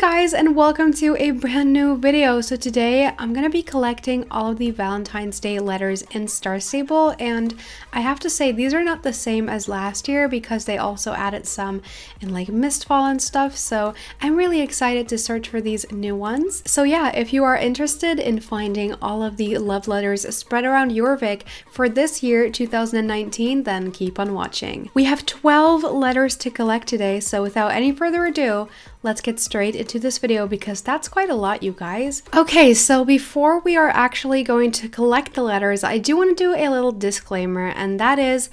guys and welcome to a brand new video. So today I'm going to be collecting all of the Valentine's Day letters in Star Stable and I have to say these are not the same as last year because they also added some in like Mistfall and stuff so I'm really excited to search for these new ones. So yeah, if you are interested in finding all of the love letters spread around Jorvik for this year 2019 then keep on watching. We have 12 letters to collect today so without any further ado let's get straight into this video because that's quite a lot, you guys. Okay, so before we are actually going to collect the letters, I do want to do a little disclaimer, and that is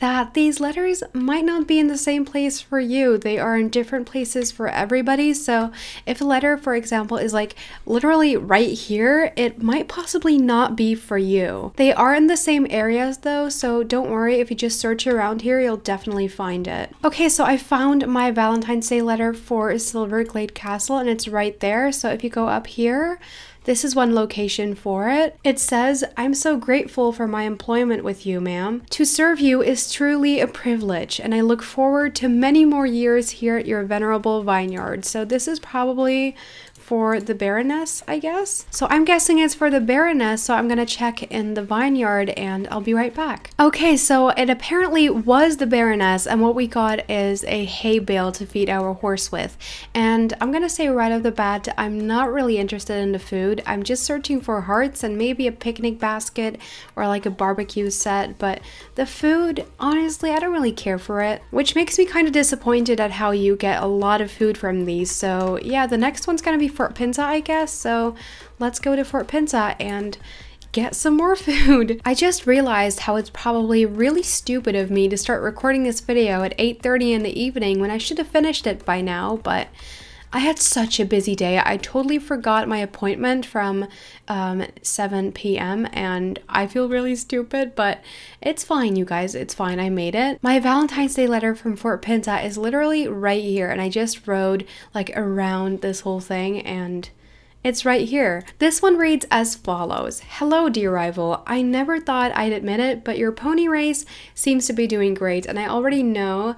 that these letters might not be in the same place for you. They are in different places for everybody. So if a letter, for example, is like literally right here, it might possibly not be for you. They are in the same areas though, so don't worry. If you just search around here, you'll definitely find it. Okay, so I found my Valentine's Day letter for Silverglade Castle and it's right there. So if you go up here, this is one location for it. It says, I'm so grateful for my employment with you, ma'am. To serve you is truly a privilege, and I look forward to many more years here at your venerable vineyard. So this is probably for the Baroness, I guess. So I'm guessing it's for the Baroness, so I'm gonna check in the vineyard and I'll be right back. Okay, so it apparently was the Baroness, and what we got is a hay bale to feed our horse with. And I'm gonna say right off the bat, I'm not really interested in the food. I'm just searching for hearts and maybe a picnic basket or like a barbecue set, but the food, honestly, I don't really care for it, which makes me kind of disappointed at how you get a lot of food from these. So yeah, the next one's gonna be Fort Pinta, I guess. So let's go to Fort Pinta and get some more food. I just realized how it's probably really stupid of me to start recording this video at 8.30 in the evening when I should have finished it by now, but I had such a busy day. I totally forgot my appointment from um, 7 p.m. and I feel really stupid, but it's fine, you guys. It's fine. I made it. My Valentine's Day letter from Fort Pinta is literally right here, and I just rode like around this whole thing and. It's right here. This one reads as follows Hello, dear rival. I never thought I'd admit it, but your pony race seems to be doing great, and I already know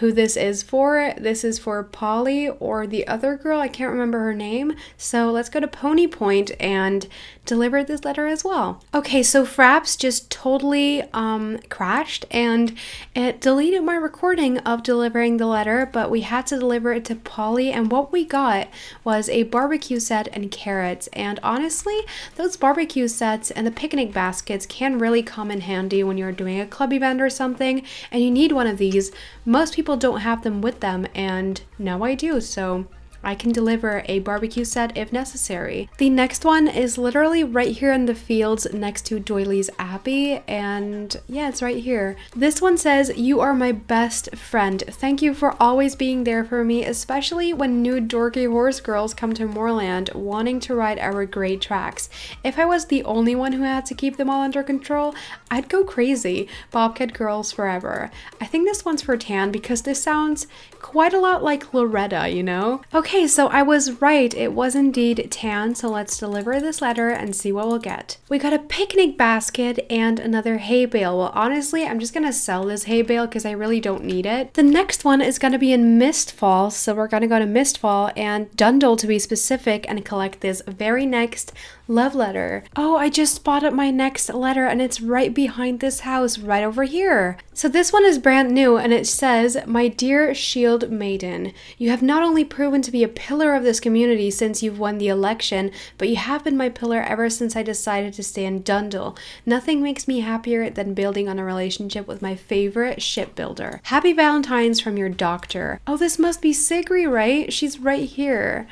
who this is for. This is for Polly or the other girl. I can't remember her name. So let's go to Pony Point and deliver this letter as well. Okay, so Fraps just totally um, crashed and it deleted my recording of delivering the letter, but we had to deliver it to Polly. And what we got was a barbecue set and carrots. And honestly, those barbecue sets and the picnic baskets can really come in handy when you're doing a club event or something and you need one of these. Most people people don't have them with them, and now I do, so I can deliver a barbecue set if necessary. The next one is literally right here in the fields next to Doyley's Abbey and yeah, it's right here. This one says, you are my best friend. Thank you for always being there for me, especially when new dorky horse girls come to Moorland wanting to ride our great tracks. If I was the only one who had to keep them all under control, I'd go crazy. Bobcat girls forever. I think this one's for Tan because this sounds quite a lot like Loretta, you know? Okay, Okay, so I was right. It was indeed tan, so let's deliver this letter and see what we'll get. We got a picnic basket and another hay bale. Well, honestly, I'm just gonna sell this hay bale because I really don't need it. The next one is gonna be in Mistfall, so we're gonna go to Mistfall and Dundull to be specific and collect this very next love letter. Oh, I just spotted my next letter and it's right behind this house, right over here. So this one is brand new and it says, My dear shield maiden, you have not only proven to be a pillar of this community since you've won the election, but you have been my pillar ever since I decided to stay in Dundull. Nothing makes me happier than building on a relationship with my favorite shipbuilder. Happy Valentine's from your doctor. Oh, this must be Sigri, right? She's right here.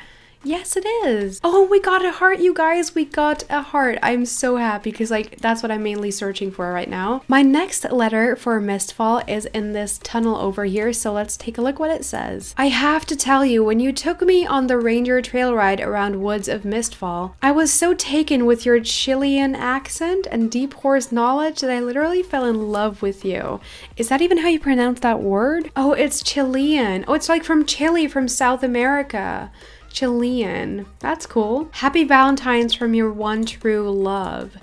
Yes, it is. Oh, we got a heart, you guys. We got a heart. I'm so happy because like that's what I'm mainly searching for right now. My next letter for Mistfall is in this tunnel over here. So let's take a look what it says. I have to tell you, when you took me on the ranger trail ride around woods of Mistfall, I was so taken with your Chilean accent and deep horse knowledge that I literally fell in love with you. Is that even how you pronounce that word? Oh, it's Chilean. Oh, it's like from Chile from South America. Chilean. That's cool. Happy Valentine's from your one true love.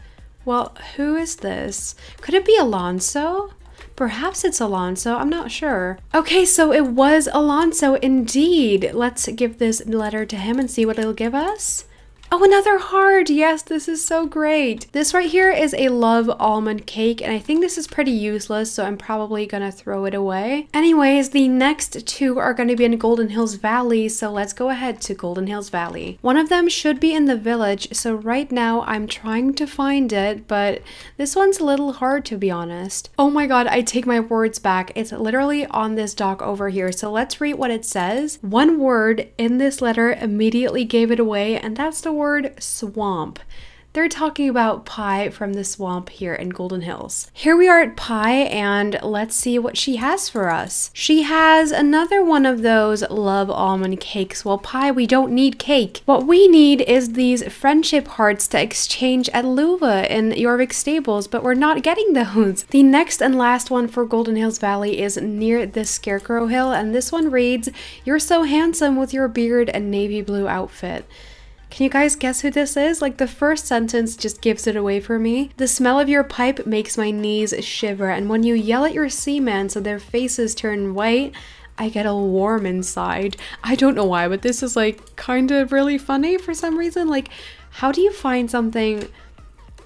Well, who is this? Could it be Alonso? Perhaps it's Alonso, I'm not sure. Okay, so it was Alonso indeed. Let's give this letter to him and see what it'll give us. Oh, another heart! Yes, this is so great. This right here is a love almond cake, and I think this is pretty useless, so I'm probably gonna throw it away. Anyways, the next two are gonna be in Golden Hills Valley, so let's go ahead to Golden Hills Valley. One of them should be in the village, so right now I'm trying to find it, but this one's a little hard to be honest. Oh my god, I take my words back. It's literally on this dock over here, so let's read what it says. One word in this letter immediately gave it away, and that's the word swamp. They're talking about Pie from the swamp here in Golden Hills. Here we are at Pie, and let's see what she has for us. She has another one of those love almond cakes. Well, Pie, we don't need cake. What we need is these friendship hearts to exchange at Luva in Jorvik Stables, but we're not getting those. The next and last one for Golden Hills Valley is near the Scarecrow Hill, and this one reads, You're so handsome with your beard and navy blue outfit. Can you guys guess who this is? Like the first sentence just gives it away for me. The smell of your pipe makes my knees shiver, and when you yell at your seamen so their faces turn white, I get all warm inside. I don't know why, but this is like kind of really funny for some reason. Like, how do you find something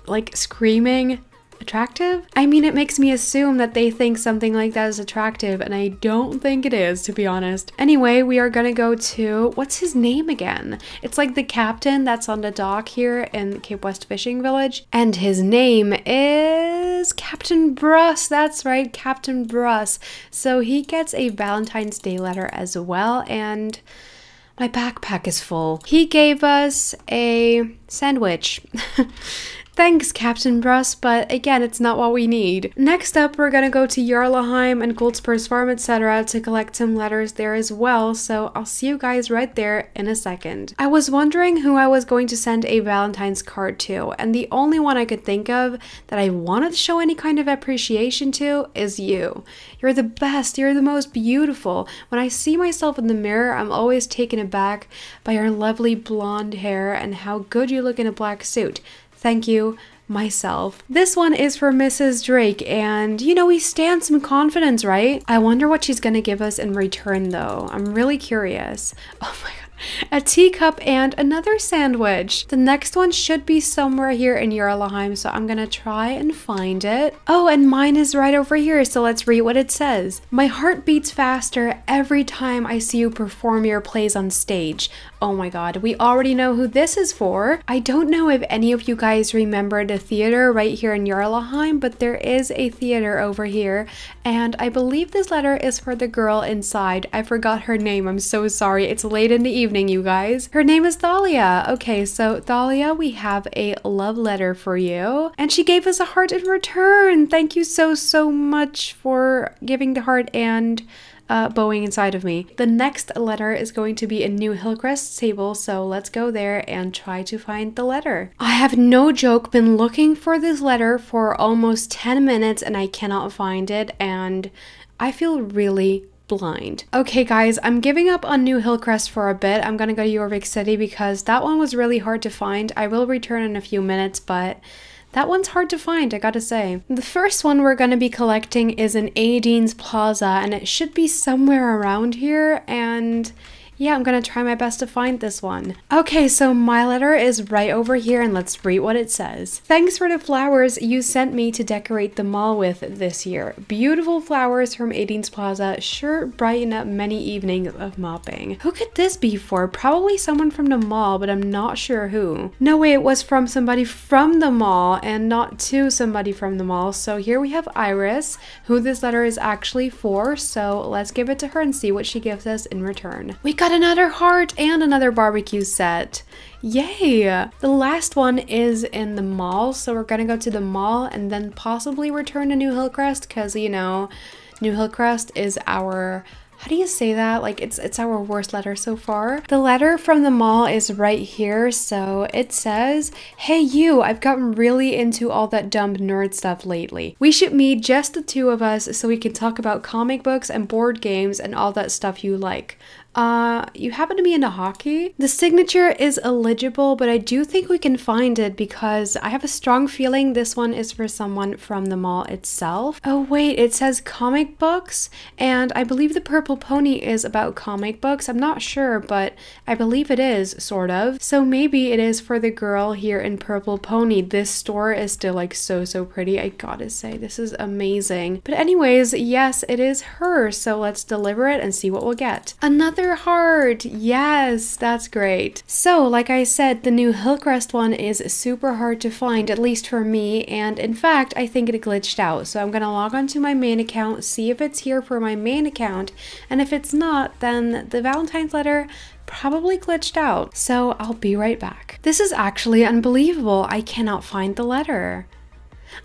like screaming attractive? I mean, it makes me assume that they think something like that is attractive, and I don't think it is, to be honest. Anyway, we are gonna go to what's his name again? It's like the captain that's on the dock here in Cape West Fishing Village, and his name is Captain Bruss. That's right, Captain Bruss. So he gets a Valentine's Day letter as well, and my backpack is full. He gave us a sandwich. Thanks, Captain Bruss, but again, it's not what we need. Next up, we're gonna go to Jarlaheim and Goldspur's Farm, etc. to collect some letters there as well, so I'll see you guys right there in a second. I was wondering who I was going to send a Valentine's card to, and the only one I could think of that I wanted to show any kind of appreciation to is you. You're the best, you're the most beautiful. When I see myself in the mirror, I'm always taken aback by your lovely blonde hair and how good you look in a black suit. Thank you, myself. This one is for Mrs. Drake, and you know, we stand some confidence, right? I wonder what she's gonna give us in return, though. I'm really curious. Oh my god a teacup, and another sandwich. The next one should be somewhere here in Jarlaheim, so I'm gonna try and find it. Oh, and mine is right over here, so let's read what it says. My heart beats faster every time I see you perform your plays on stage. Oh my god, we already know who this is for. I don't know if any of you guys remember the theater right here in Jarlaheim, but there is a theater over here, and I believe this letter is for the girl inside. I forgot her name, I'm so sorry. It's late in the evening evening, you guys. Her name is Thalia. Okay, so Thalia, we have a love letter for you. And she gave us a heart in return. Thank you so, so much for giving the heart and uh, bowing inside of me. The next letter is going to be in New Hillcrest Stable, so let's go there and try to find the letter. I have no joke been looking for this letter for almost 10 minutes and I cannot find it and I feel really blind. Okay guys, I'm giving up on New Hillcrest for a bit. I'm gonna go to Jorvik City because that one was really hard to find. I will return in a few minutes, but that one's hard to find, I gotta say. The first one we're gonna be collecting is in Aideen's Plaza, and it should be somewhere around here, and yeah, I'm gonna try my best to find this one. Okay, so my letter is right over here and let's read what it says. Thanks for the flowers you sent me to decorate the mall with this year. Beautiful flowers from Aideen's Plaza sure brighten up many evenings of mopping. Who could this be for? Probably someone from the mall, but I'm not sure who. No way, it was from somebody from the mall and not to somebody from the mall. So here we have Iris, who this letter is actually for. So let's give it to her and see what she gives us in return. We got got another heart and another barbecue set. Yay! The last one is in the mall, so we're gonna go to the mall and then possibly return to New Hillcrest because, you know, New Hillcrest is our how do you say that? Like it's it's our worst letter so far. The letter from the mall is right here. So it says, Hey you, I've gotten really into all that dumb nerd stuff lately. We should meet just the two of us so we can talk about comic books and board games and all that stuff you like. Uh, you happen to be into hockey? The signature is illegible, but I do think we can find it because I have a strong feeling this one is for someone from the mall itself. Oh wait, it says comic books, and I believe the purple pony is about comic books. I'm not sure, but I believe it is, sort of. So maybe it is for the girl here in Purple Pony. This store is still like so, so pretty. I gotta say, this is amazing. But anyways, yes, it is her. So let's deliver it and see what we'll get. Another heart. Yes, that's great. So like I said, the new Hillcrest one is super hard to find, at least for me. And in fact, I think it glitched out. So I'm gonna log onto my main account, see if it's here for my main account. And if it's not, then the Valentine's letter probably glitched out. So I'll be right back. This is actually unbelievable. I cannot find the letter.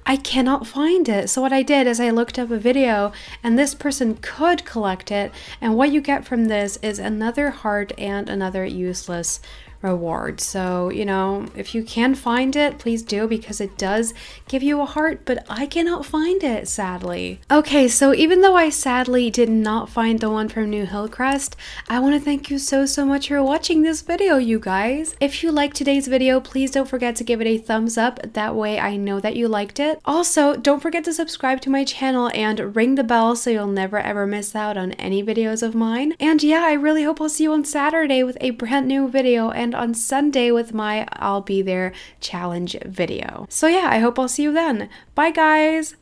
I cannot find it. So what I did is I looked up a video and this person could collect it. And what you get from this is another heart and another useless reward. So, you know, if you can find it, please do because it does give you a heart, but I cannot find it, sadly. Okay, so even though I sadly did not find the one from New Hillcrest, I want to thank you so, so much for watching this video, you guys. If you liked today's video, please don't forget to give it a thumbs up. That way I know that you liked it. Also, don't forget to subscribe to my channel and ring the bell so you'll never ever miss out on any videos of mine. And yeah, I really hope I'll see you on Saturday with a brand new video and on Sunday with my I'll Be There challenge video. So yeah, I hope I'll see you then. Bye guys!